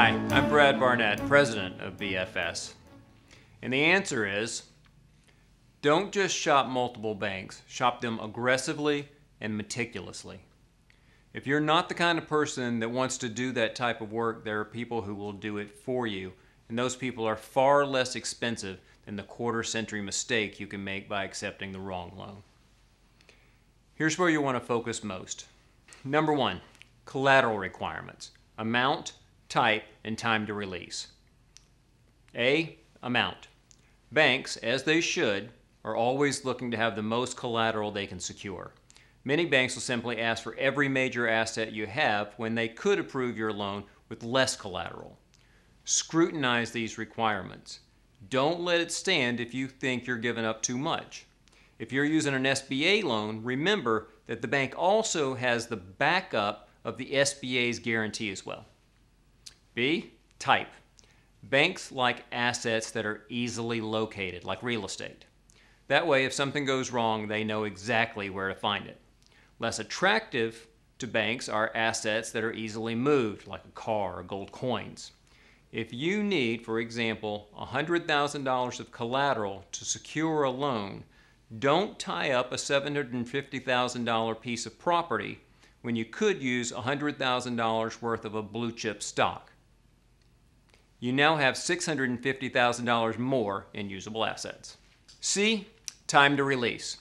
Hi, I'm Brad Barnett, president of BFS. And the answer is don't just shop multiple banks, shop them aggressively and meticulously. If you're not the kind of person that wants to do that type of work, there are people who will do it for you, and those people are far less expensive than the quarter century mistake you can make by accepting the wrong loan. Here's where you want to focus most. Number one, collateral requirements amount, type, and time to release. A. Amount. Banks, as they should, are always looking to have the most collateral they can secure. Many banks will simply ask for every major asset you have when they could approve your loan with less collateral. Scrutinize these requirements. Don't let it stand if you think you're giving up too much. If you're using an SBA loan, remember that the bank also has the backup of the SBA's guarantee as well. B, type. Banks like assets that are easily located, like real estate. That way, if something goes wrong, they know exactly where to find it. Less attractive to banks are assets that are easily moved, like a car or gold coins. If you need, for example, $100,000 of collateral to secure a loan, don't tie up a $750,000 piece of property when you could use $100,000 worth of a blue chip stock. You now have $650,000 more in usable assets. C. Time to release.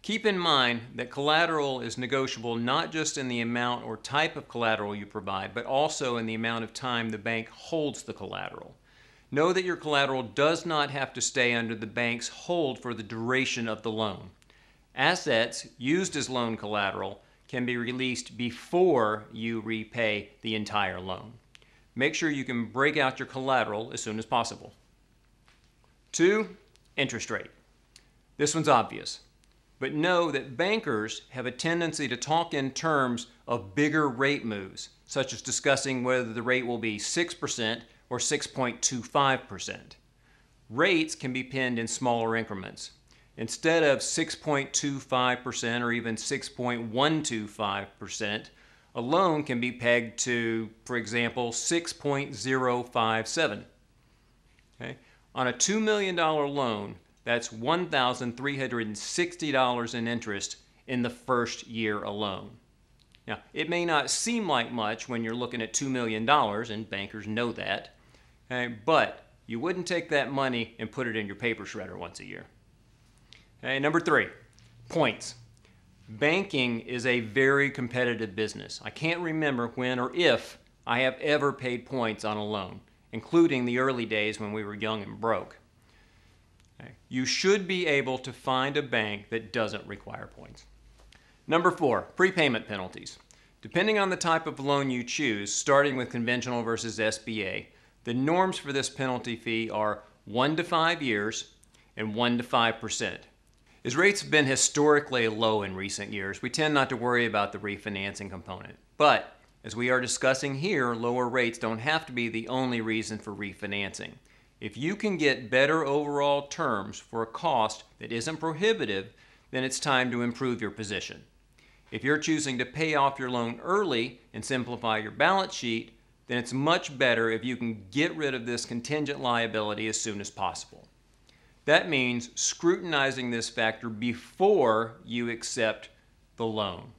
Keep in mind that collateral is negotiable not just in the amount or type of collateral you provide, but also in the amount of time the bank holds the collateral. Know that your collateral does not have to stay under the bank's hold for the duration of the loan. Assets used as loan collateral can be released before you repay the entire loan. Make sure you can break out your collateral as soon as possible. Two, interest rate. This one's obvious. But know that bankers have a tendency to talk in terms of bigger rate moves, such as discussing whether the rate will be 6% or 6.25%. Rates can be pinned in smaller increments. Instead of 6.25% or even 6.125%, a loan can be pegged to, for example, 6.057. Okay? On a $2 million loan, that's $1,360 in interest in the first year alone. Now, it may not seem like much when you're looking at $2 million, and bankers know that, okay, but you wouldn't take that money and put it in your paper shredder once a year. Okay, number three, points. Banking is a very competitive business. I can't remember when or if I have ever paid points on a loan, including the early days when we were young and broke. You should be able to find a bank that doesn't require points. Number four, prepayment penalties. Depending on the type of loan you choose, starting with conventional versus SBA, the norms for this penalty fee are 1 to 5 years and 1 to 5%. As rates have been historically low in recent years, we tend not to worry about the refinancing component. But as we are discussing here, lower rates don't have to be the only reason for refinancing. If you can get better overall terms for a cost that isn't prohibitive, then it's time to improve your position. If you're choosing to pay off your loan early and simplify your balance sheet, then it's much better if you can get rid of this contingent liability as soon as possible. That means scrutinizing this factor before you accept the loan.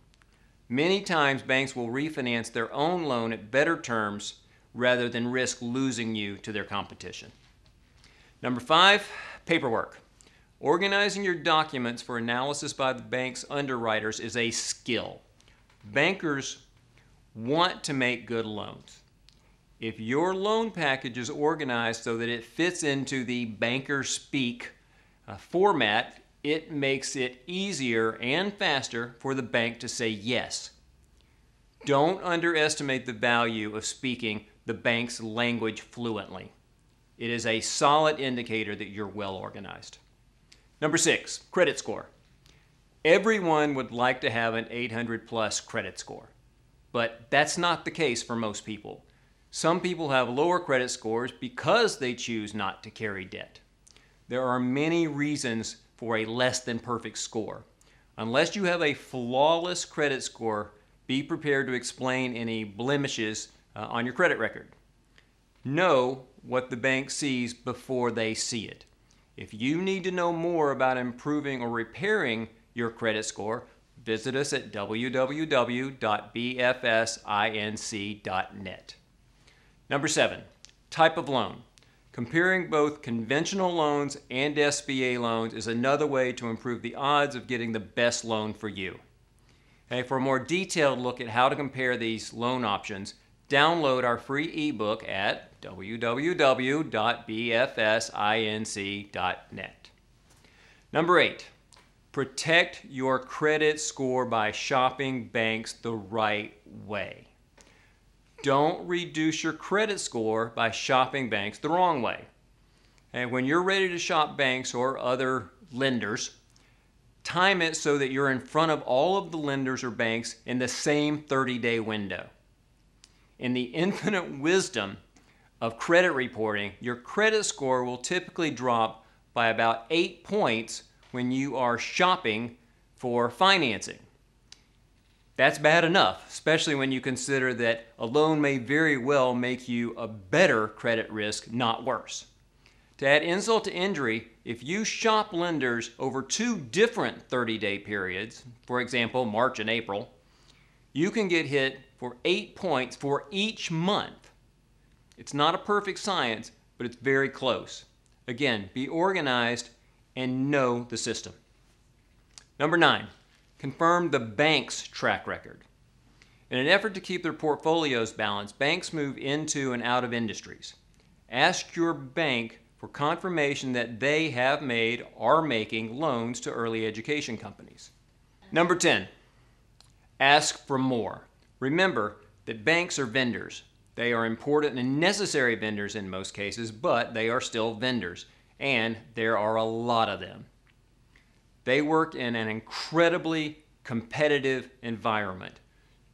Many times banks will refinance their own loan at better terms rather than risk losing you to their competition. Number five, paperwork. Organizing your documents for analysis by the bank's underwriters is a skill. Bankers want to make good loans. If your loan package is organized so that it fits into the banker speak uh, format, it makes it easier and faster for the bank to say yes. Don't underestimate the value of speaking the bank's language fluently. It is a solid indicator that you're well organized. Number six, credit score. Everyone would like to have an 800 plus credit score, but that's not the case for most people. Some people have lower credit scores because they choose not to carry debt. There are many reasons for a less than perfect score. Unless you have a flawless credit score, be prepared to explain any blemishes uh, on your credit record. Know what the bank sees before they see it. If you need to know more about improving or repairing your credit score, visit us at www.bfsinc.net. Number seven, type of loan. Comparing both conventional loans and SBA loans is another way to improve the odds of getting the best loan for you. Okay, for a more detailed look at how to compare these loan options, download our free ebook at www.bfsinc.net. Number eight, protect your credit score by shopping banks the right way. Don't reduce your credit score by shopping banks the wrong way. And when you're ready to shop banks or other lenders, time it so that you're in front of all of the lenders or banks in the same 30 day window. In the infinite wisdom of credit reporting, your credit score will typically drop by about eight points when you are shopping for financing. That's bad enough, especially when you consider that a loan may very well make you a better credit risk, not worse. To add insult to injury, if you shop lenders over two different 30 day periods, for example, March and April, you can get hit for eight points for each month. It's not a perfect science, but it's very close. Again, be organized and know the system. Number nine, confirm the bank's track record. In an effort to keep their portfolios balanced, banks move into and out of industries. Ask your bank for confirmation that they have made, or making loans to early education companies. Number 10, ask for more. Remember that banks are vendors. They are important and necessary vendors in most cases, but they are still vendors, and there are a lot of them. They work in an incredibly competitive environment.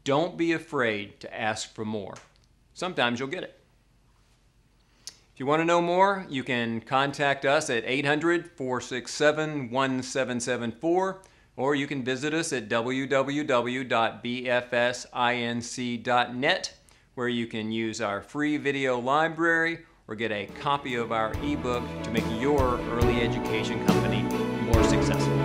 Don't be afraid to ask for more. Sometimes you'll get it. If you want to know more, you can contact us at 800 467 1774 or you can visit us at www.bfsinc.net where you can use our free video library or get a copy of our ebook to make your early education company more successful.